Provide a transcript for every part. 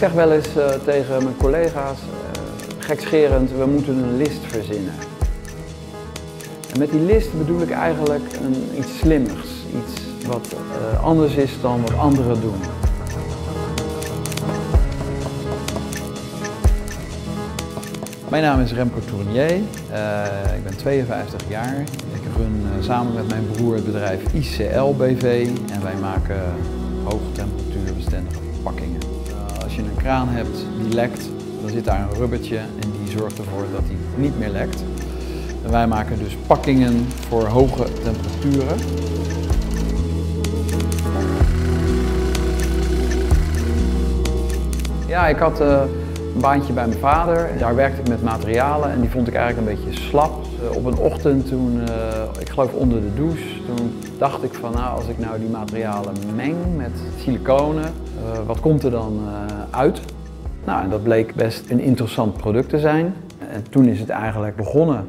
zeg wel eens uh, tegen mijn collega's, uh, gekscherend, we moeten een list verzinnen. En met die list bedoel ik eigenlijk een, iets slimmers, iets wat uh, anders is dan wat anderen doen. Mijn naam is Remco Tournier, ik ben 52 jaar. Ik run samen met mijn broer het bedrijf ICL BV en wij maken hoge temperatuurbestendige pakkingen. Als je een kraan hebt die lekt, dan zit daar een rubbertje en die zorgt ervoor dat die niet meer lekt. Wij maken dus pakkingen voor hoge temperaturen. Ja, ik had een baantje bij mijn vader. Daar werkte ik met materialen en die vond ik eigenlijk een beetje slap. Uh, op een ochtend toen, uh, ik geloof onder de douche, toen dacht ik van nou als ik nou die materialen meng met siliconen, wat komt er dan uit? Nou, en dat bleek best een interessant product te zijn. En toen is het eigenlijk begonnen.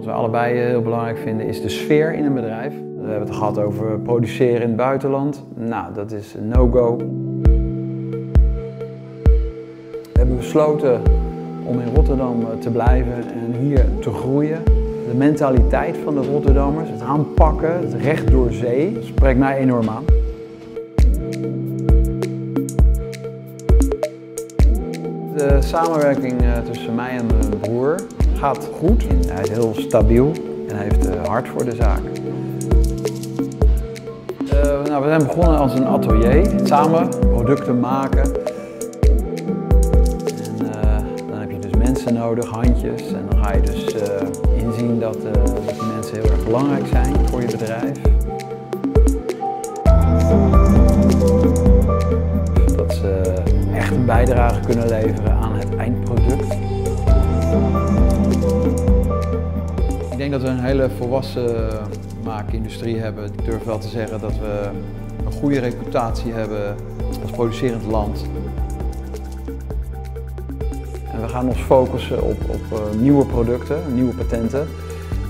Wat we allebei heel belangrijk vinden is de sfeer in een bedrijf. We hebben het gehad over produceren in het buitenland. Nou, dat is no-go. We hebben besloten om in Rotterdam te blijven en hier te groeien. De mentaliteit van de Rotterdammers, het aanpakken, het recht door zee, spreekt mij enorm aan. De samenwerking tussen mij en mijn broer gaat goed. Hij is heel stabiel en hij heeft hart voor de zaak. Uh, nou, we zijn begonnen als een atelier, samen producten maken. En uh, dan heb je dus mensen nodig, handjes. En dan ga je dus inzien dat, dat die mensen heel erg belangrijk zijn voor je bedrijf. Dat ze echt een bijdrage kunnen leveren aan het eindproduct. Denk dat we een hele volwassen maakindustrie hebben. Ik durf wel te zeggen dat we een goede reputatie hebben als producerend land. En we gaan ons focussen op, op uh, nieuwe producten, nieuwe patenten.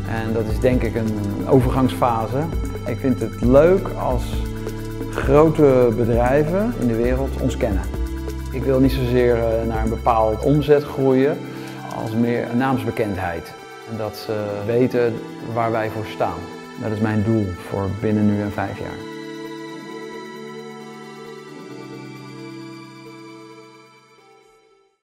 En dat is denk ik een, overgangsfase. Ik vind het leuk als grote bedrijven in de wereld ons kennen. Ik wil niet zozeer uh, naar een bepaald omzet groeien, als meer een naamsbekendheid. En dat ze weten waar wij voor staan. Dat is mijn doel voor binnen nu en vijf jaar.